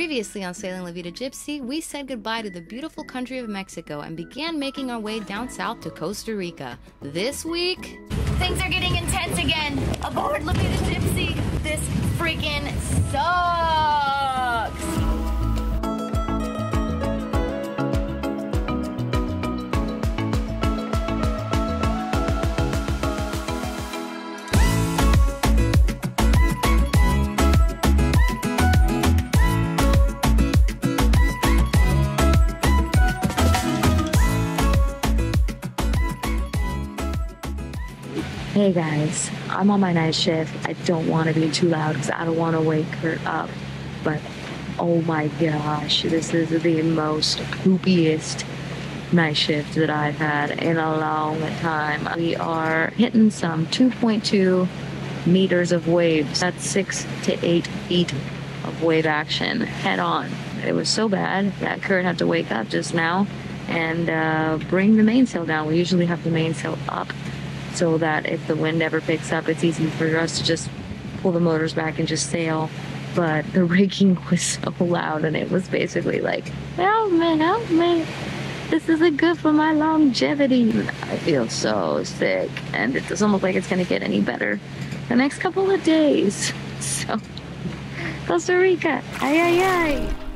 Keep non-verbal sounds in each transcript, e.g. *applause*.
Previously on Sailing La Vida Gypsea, we said goodbye to the beautiful country of Mexico and began making our way down south to Costa Rica. This week, Things are getting intense again. Aboard La Vida Gypsea. This freaking sucks. Hey guys, I'm on my night shift. I don't want to be too loud because I don't want to wake her up. But oh my gosh, this is the most poopiest night shift that I've had in a long time. We are hitting some 2.2 meters of waves. That's six to eight feet of wave action head on. It was so bad that Kurt had to wake up just now and uh, bring the mainsail down. We usually have the mainsail up so that if the wind ever picks up, it's easy for us to just pull the motors back and just sail. But the rigging *laughs* was so loud, and it was basically like, help me, help me. This isn't good for my longevity. I feel so sick, and it doesn't look like it's going to get any better the next couple of days. *laughs* So, Costa Rica, ay, ay, ay.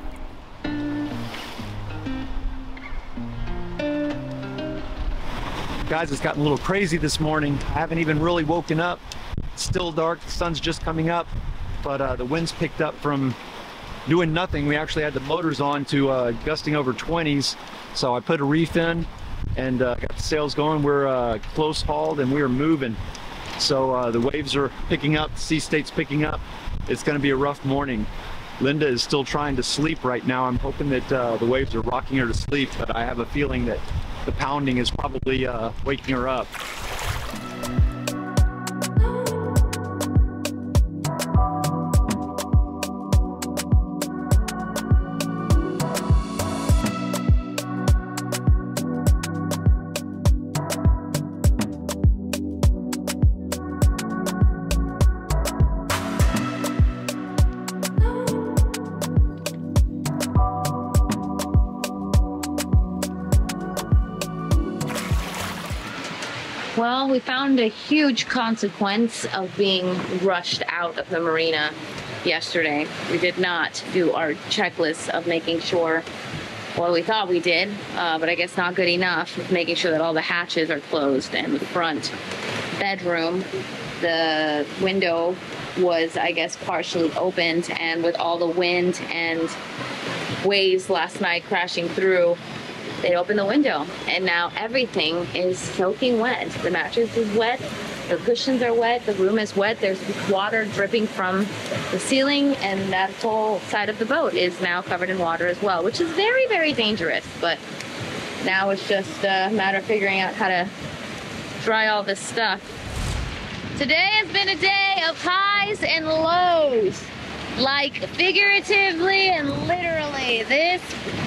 Guys, it's gotten a little crazy this morning. I haven't even really woken up. It's still dark, the sun's just coming up, but uh, the wind's picked up from doing nothing. We actually had the motors on to uh, gusting over 20s. So I put a reef in and uh, got the sails going. We're uh, close hauled and we are moving. So uh, the waves are picking up, the sea state's picking up. It's gonna be a rough morning. Linda is still trying to sleep right now. I'm hoping that uh, the waves are rocking her to sleep, but I have a feeling that the pounding is probably uh, waking her up. A huge consequence of being rushed out of the marina yesterday. We did not do our checklist of making sure, well, we thought we did, uh, but I guess not good enough, making sure that all the hatches are closed and the front bedroom, the window was, I guess, partially opened, and with all the wind and waves last night crashing through, they opened the window and now everything is soaking wet. The mattress is wet, the cushions are wet, the room is wet. There's water dripping from the ceiling, and that whole side of the boat is now covered in water as well, which is very, very dangerous. But now it's just a matter of figuring out how to dry all this stuff. Today has been a day of highs and lows like figuratively and literally. This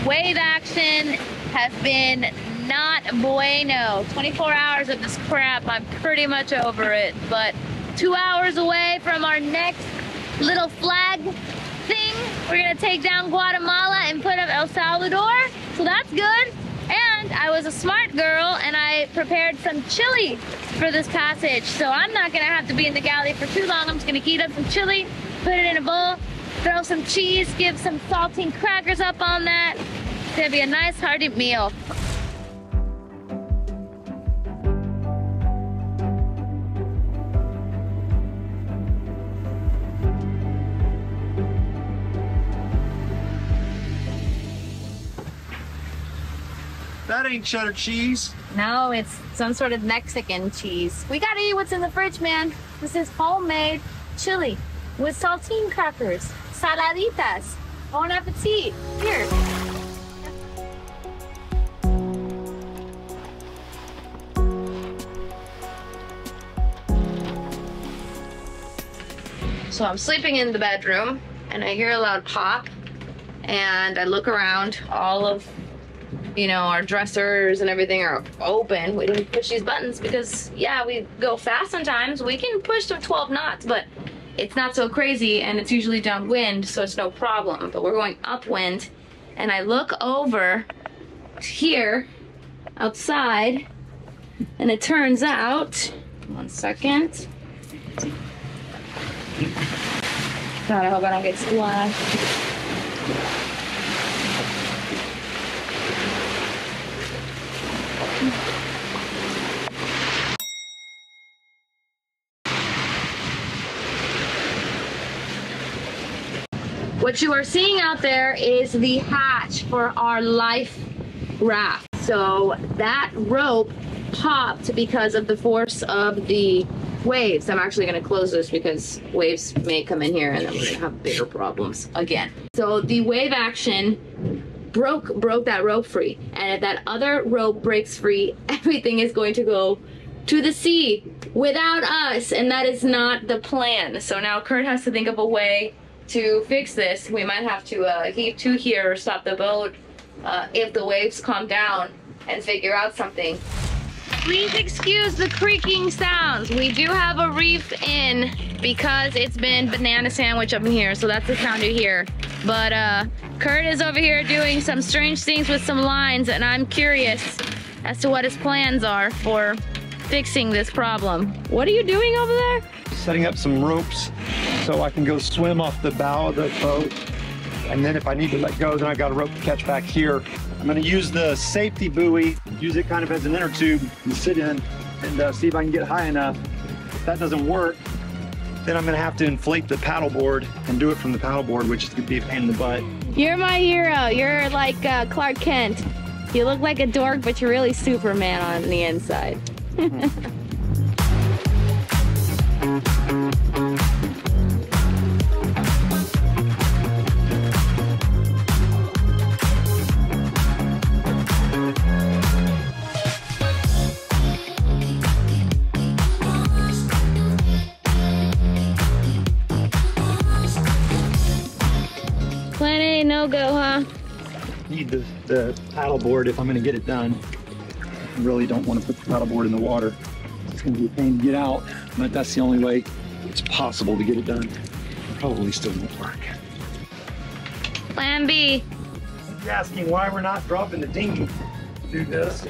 wave action has been not bueno. 24 hours of this crap, I'm pretty much over it. But two hours away from our next little flag thing, we're gonna take down Guatemala and put up El Salvador. So that's good. And I was a smart girl and I prepared some chili for this passage. So I'm not gonna have to be in the galley for too long. I'm just gonna heat up some chili, put it in a bowl, throw some cheese, give some saltine crackers up on that. It's gonna be a nice hearty meal. That ain't cheddar cheese. No, it's some sort of Mexican cheese. We gotta eat what's in the fridge, man. This is homemade chili with saltine crackers, saladitas. Bon appetit. Here. So I'm sleeping in the bedroom and I hear a loud pop and I look around. All of, you know, our dressers and everything are open. We didn't push these buttons because, yeah, we go fast sometimes. We can push to 12 knots, but it's not so crazy and it's usually downwind, so it's no problem. But we're going upwind, and I look over here outside, and it turns out, one second. God, I hope I don't get splashed. What you are seeing out there is the hatch for our life raft. So that rope popped because of the force of the waves. I'm actually going to close this because waves may come in here and then we're going to have bigger problems again. So the wave action broke broke that rope free. And if that other rope breaks free, *laughs* everything is going to go to the sea without us and that is not the plan. So now Kurt has to think of a way to fix this. We might have to uh, heave to here or stop the boat uh, if the waves calm down and figure out something. Please excuse the creaking sounds. We do have a reef in because it's been banana sandwich up in here, so that's the sound you hear. But uh, Kurt is over here doing some strange things with some lines, and I'm curious as to what his plans are for fixing this problem. What are you doing over there? Setting up some ropes so I can go swim off the bow of the boat. And then if I need to let go, then I've got a rope to catch back here. I'm gonna use the safety buoy, use it kind of as an inner tube and sit in and uh, see if I can get high enough. If that doesn't work, then I'm gonna have to inflate the paddleboard and do it from the paddleboard, which is gonna be a pain in the butt. You're my hero. You're like uh, Clark Kent. You look like a dork, but you're really Superman on the inside. *laughs* No go, huh? Need the, the paddleboard if I'm gonna get it done. I really don't want to put the paddleboard in the water. It's gonna be a pain to get out, but that's the only way it's possible to get it done. Probably still won't work. Plan B. You're asking why we're not dropping the dinghy to do this.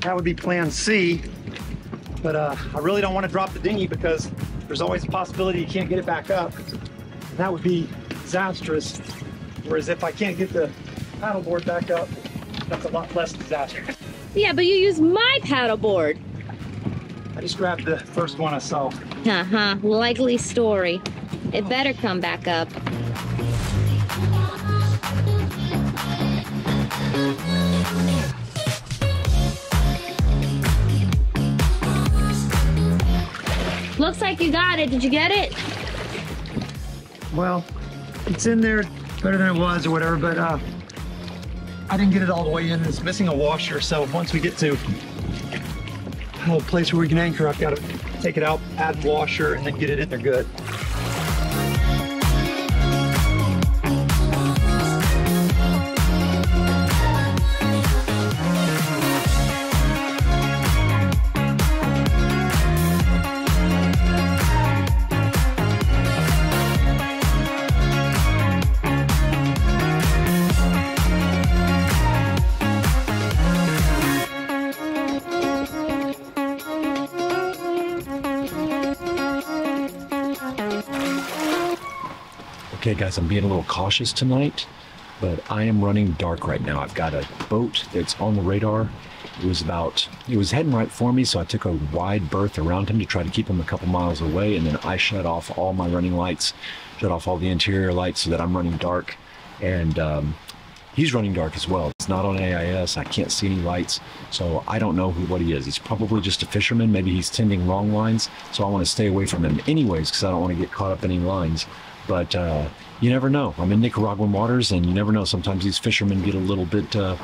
That would be plan C. But uh, I really don't want to drop the dinghy because there's always a possibility you can't get it back up. And that would be disastrous. Whereas if I can't get the paddleboard back up, that's a lot less disastrous. Yeah, but you use my paddleboard. I just grabbed the first one I saw. Uh huh. Likely story. It better come back up. Looks like you got it. Did you get it? Well, it's in there better than it was or whatever, but uh, I didn't get it all the way in. It's missing a washer, so once we get to a place where we can anchor, I've got to take it out, add washer, and then get it in there good. Okay, guys, I'm being a little cautious tonight, but I am running dark right now. I've got a boat that's on the radar. It was about, it was heading right for me, so I took a wide berth around him to try to keep him a couple miles away, and then I shut off all my running lights, shut off all the interior lights so that I'm running dark, and um, he's running dark as well. It's not on AIS. I can't see any lights, so I don't know who what he is. He's probably just a fisherman. Maybe he's tending long lines, so I want to stay away from him anyways because I don't want to get caught up in any lines. But uh, you never know. I'm in Nicaraguan waters, and you never know. Sometimes these fishermen get a little bit uh,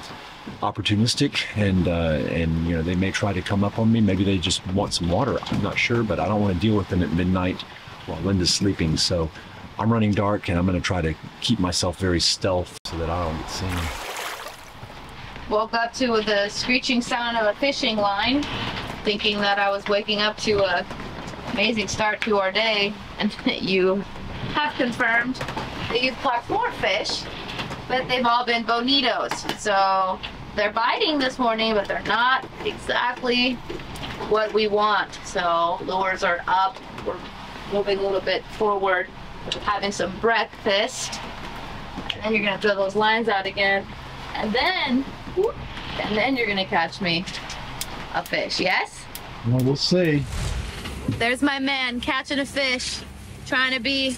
opportunistic, and uh, and you know they may try to come up on me. Maybe they just want some water. I'm not sure, but I don't want to deal with them at midnight while Linda's sleeping. So I'm running dark, and I'm going to try to keep myself very stealth so that I don't get seen. Woke up to the screeching sound of a fishing line, thinking that I was waking up to a amazing start to our day, and *laughs* you have confirmed that you've caught more fish, but they've all been bonitos. So they're biting this morning, but they're not exactly what we want. So lures are up. We're moving a little bit forward, having some breakfast. And then you're gonna throw those lines out again. And then, and then you're gonna catch me a fish, yes? Well, we'll see. There's my man catching a fish, trying to be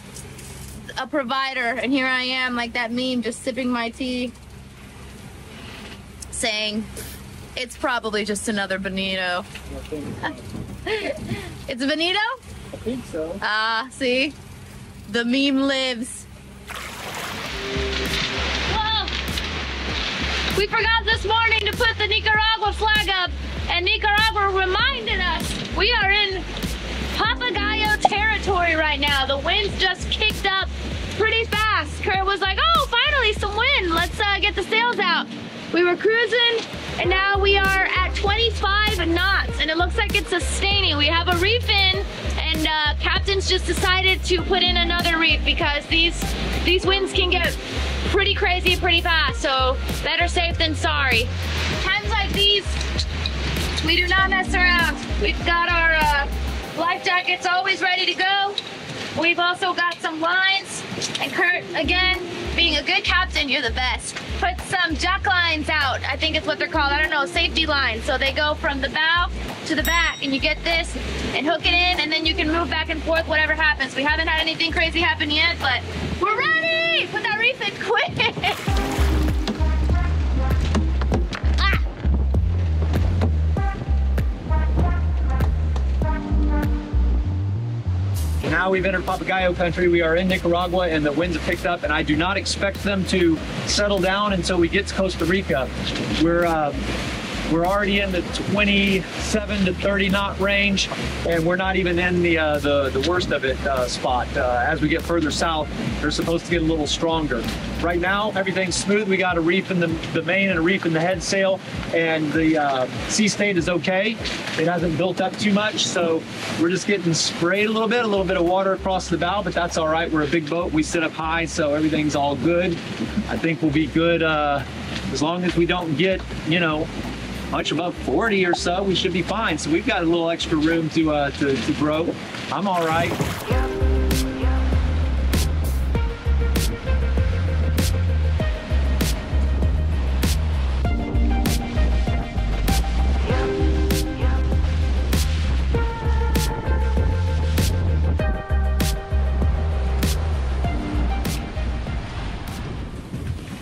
a provider, and here I am, like that meme, just sipping my tea, saying, "It's probably just another bonito." *laughs* it's a bonito. I think so. Ah, see, the meme lives. Whoa! We forgot this morning to put the Nicaragua flag up, and Nicaragua Kurt was like, oh, finally some wind. Let's uh, get the sails out. We were cruising and now we are at 25 knots and it looks like it's sustaining. We have a reef in and uh, captain's just decided to put in another reef because these these winds can get pretty crazy pretty fast. So better safe than sorry. Times like these, we do not mess around. We've got our uh, life jackets always ready to go. We've also got some lines. And Kurt, again, being a good captain, you're the best. Put some jack lines out. I think it's what they're called. I don't know, safety lines. So they go from the bow to the back and you get this and hook it in and then you can move back and forth whatever happens. We haven't had anything crazy happen yet, but we're ready! Put that reef in quick! *laughs* Now we've entered Papagayo country. We are in Nicaragua and the winds have picked up and I do not expect them to settle down until we get to Costa Rica. We're uh, we're already in the 27 to 30 knot range and we're not even in the uh, the, the worst of it uh, spot. Uh, as we get further south, they're supposed to get a little stronger. Right now, everything's smooth. We got a reef in the, the main and a reef in the head sail and the uh, sea state is okay. It hasn't built up too much, so we're just getting sprayed a little bit, a little bit of water across the bow, but that's all right. We're a big boat. We sit up high, so everything's all good. I think we'll be good uh, as long as we don't get, you know, much above 40 or so, we should be fine. So we've got a little extra room to uh, to, to grow. I'm all right.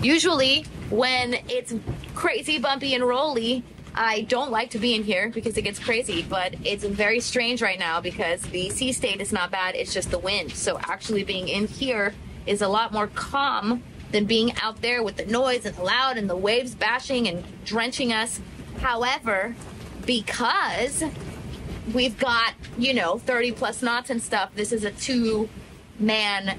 Usually, when it's crazy bumpy and rolly, I don't like to be in here because it gets crazy, but it's very strange right now because the sea state is not bad, it's just the wind. So actually being in here is a lot more calm than being out there with the noise and the loud and the waves bashing and drenching us. However, because we've got, you know, 30 plus knots and stuff, this is a two man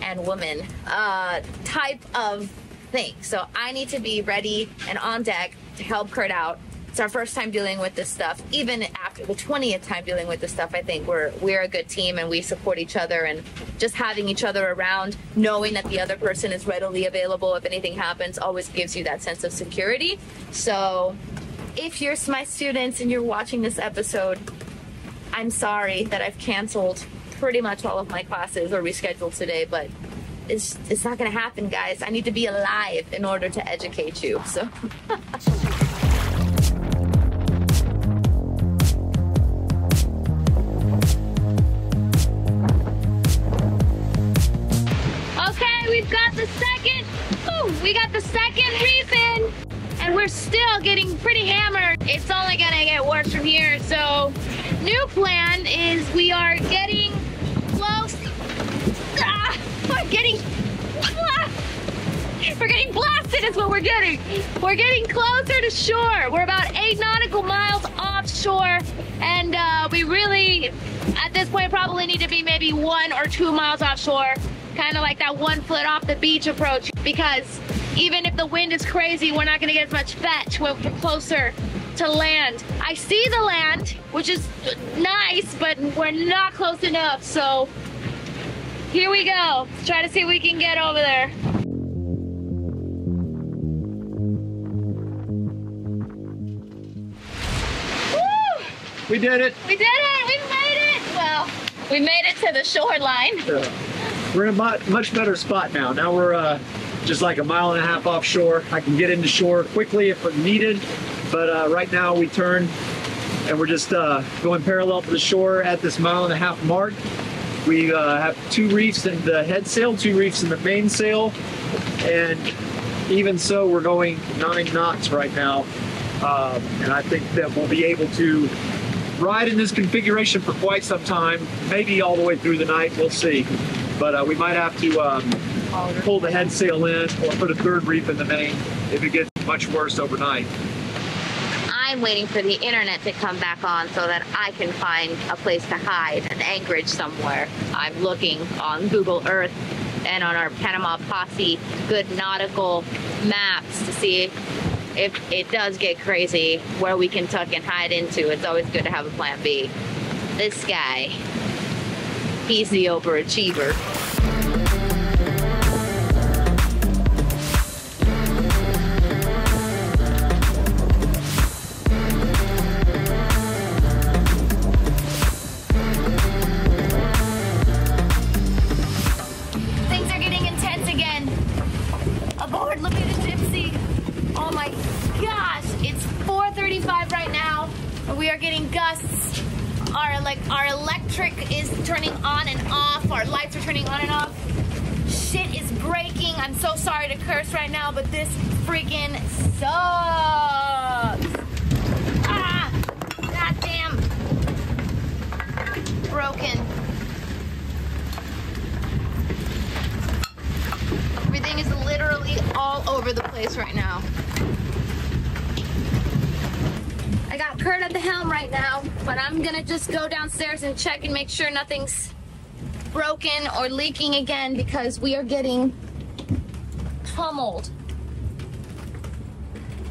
and woman uh, type of thing. So I need to be ready and on deck to help Kurt out. It's our first time dealing with this stuff. Even after the 20th time dealing with this stuff, I think we're we're a good team and we support each other and just having each other around, knowing that the other person is readily available if anything happens always gives you that sense of security. So if you're my students and you're watching this episode, I'm sorry that I've canceled pretty much all of my classes or rescheduled today, but it's it's not gonna happen, guys. I need to be alive in order to educate you. So. *laughs* okay, we've got the second. Ooh, we got the second reef in, and we're still getting pretty hammered. It's only gonna get worse from here. So, new plan is we are getting getting. We're getting blasted, is what we're getting. We're getting closer to shore. We're about eight nautical miles offshore, and uh, we really, at this point, probably need to be maybe one or two miles offshore. Kind of like that one foot off the beach approach, because even if the wind is crazy, we're not going to get as much fetch when we're closer to land. I see the land, which is nice, but we're not close enough. So here we go. Let's try to see if we can get over there. Woo! We did it. We did it! We made it! Well, we made it to the shoreline. Uh, we're in a mu- much better spot now. Now we're uh, just like a mile and a half offshore. I can get into shore quickly if needed, but uh, right now we turn and we're just uh, going parallel to the shore at this mile and a half mark. We uh, have two reefs in the head sail, two reefs in the mainsail, and even so, we're going nine knots right now. Um, and I think that we'll be able to ride in this configuration for quite some time, maybe all the way through the night. We'll see. But uh, we might have to um, pull the head sail in or put a third reef in the main if it gets much worse overnight. I'm waiting for the internet to come back on so that I can find a place to hide, an anchorage somewhere. I'm looking on Google Earth and on our Panama Posse good nautical maps to see if it does get crazy where we can tuck and hide into. It's always good to have a plan B. This guy, he's the overachiever. Turning on and off. Our lights are turning on and off. Shit is breaking. I'm so sorry to curse right now, but this freaking sucks. Ah, goddamn. Broken. Everything is literally all over the place right now. I got Kurt at the helm right now, but I'm gonna just go downstairs and check and make sure nothing's broken or leaking again because we are getting pummeled.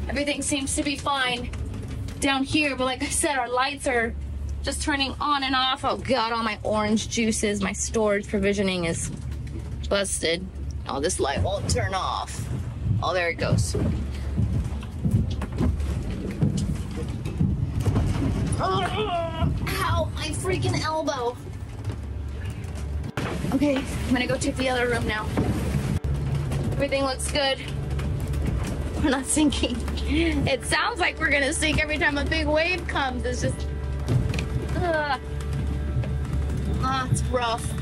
Everything seems to be fine down here, but like I said, our lights are just turning on and off. Oh god, all my orange juices, my storage provisioning is busted. Oh, this light won't turn off. Oh, there it goes. Ow, my freaking elbow. Okay, I'm gonna go check the other room now. Everything looks good. We're not sinking. It sounds like we're gonna sink every time a big wave comes. It's just. Ugh. Ah, it's rough.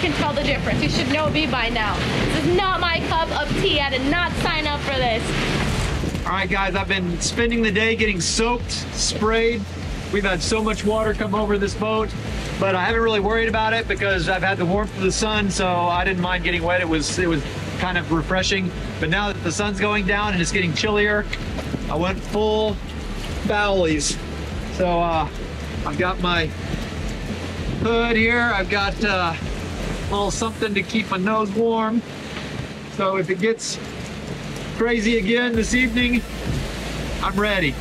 Can tell the difference. You should know me by now. This is not my cup of tea. I did not sign up for this. All right, guys, I've been spending the day getting soaked, sprayed. We've had so much water come over this boat, but I haven't really worried about it because I've had the warmth of the sun, so I didn't mind getting wet. It was it was kind of refreshing. But now that the sun's going down and it's getting chillier, I went full foulies. So uh, I've got my hood here. I've got uh, little something to keep my nose warm. So if it gets crazy again this evening, I'm ready.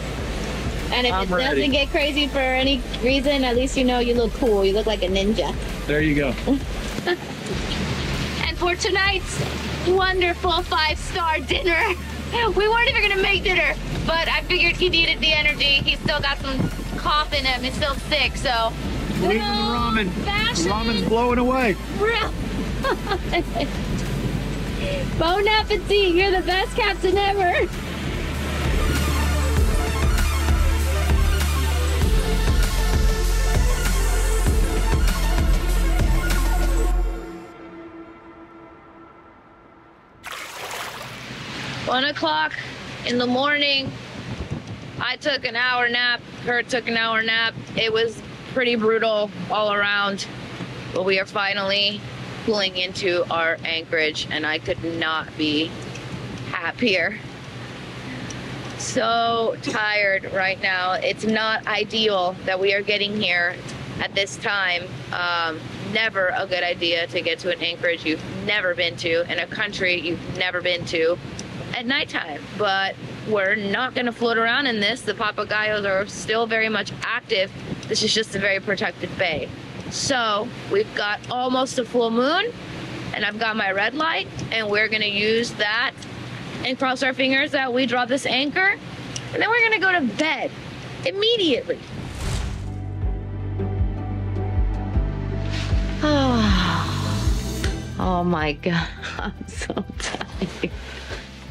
And if I'm it ready. doesn't get crazy for any reason, at least you know you look cool. You look like a ninja. There you go. *laughs* And for tonight's wonderful five-star dinner, *laughs* we weren't even gonna make dinner, but I figured he needed the energy. He's still got some cough in him. He's still sick, so. We're eating the ramen. The ramen's blowing away. *laughs* Bon appetit. You're the best captain ever. One o'clock in the morning. I took an hour nap. Kurt took an hour nap. It was pretty brutal all around. But we are finally pulling into our anchorage, and I could not be happier. So tired right now. It's not ideal that we are getting here at this time. Um, never a good idea to get to an anchorage you've never been to in a country you've never been to at nighttime. But we're not going to float around in this. The papagayos are still very much active. This is just a very protected bay. So we've got almost a full moon, and I've got my red light, and we're going to use that and cross our fingers that we draw this anchor, and then we're going to go to bed immediately. *sighs* Oh my god, *laughs* I'm so tired.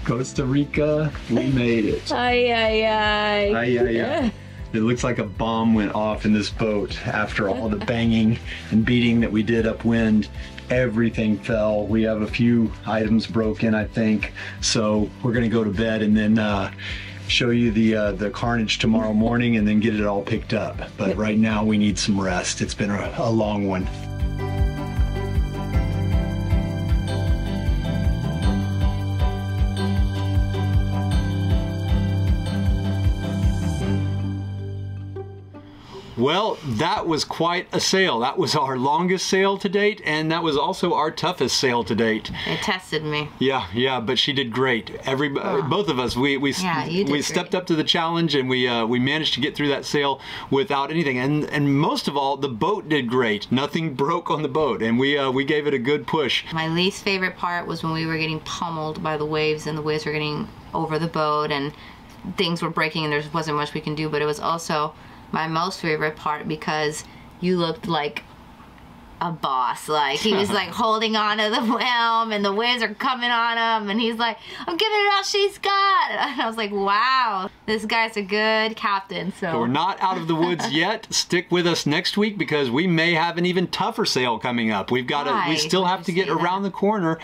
Costa Rica, we made it. Ay, ay, ay. Ay, ay, ay. It looks like a bomb went off in this boat after all the banging and beating that we did upwind. Everything fell. We have a few items broken, I think. So we're gonna go to bed and then uh, show you the uh, the carnage tomorrow morning, and then get it all picked up. But right now we need some rest. It's been a, a long one. Well, that was quite a sail. That was our longest sail to date, and that was also our toughest sail to date. It tested me. Yeah, yeah, but she did great. Every both of us, we we Yeah, we great. stepped up to the challenge, and we uh, we managed to get through that sail without anything. And and most of all, the boat did great. Nothing *laughs* broke on the boat, and we uh, we gave it a good push. My least favorite part was when we were getting pummeled by the waves and the waves were getting over the boat and things were breaking and there wasn't much we can do. But it was also my most favorite part because you looked like a boss. Like he was like *laughs* holding on to the helm and the winds are coming on him and he's like, I'm giving it all she's got. *laughs* And I was like, wow, this guy's a good captain. So But we're not out of the woods *laughs* yet. Stick with us next week because we may have an even tougher sail coming up. We've got to. We still have to get that? around the corner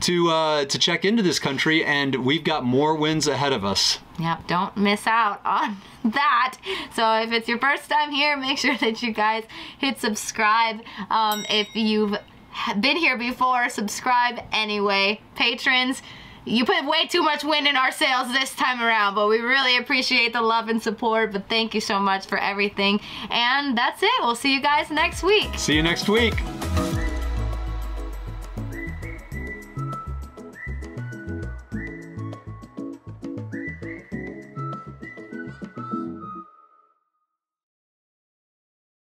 to uh, to check into this country, and we've got more winds ahead of us. Yep, don't miss out on *laughs* that. So if it's your first time here, make sure that you guys hit subscribe. Um, if you've been here before, subscribe anyway. Patrons, you put way too much wind in our sails this time around, but we really appreciate the love and support. But thank you so much for everything. And that's it. We'll see you guys next week. See you next week.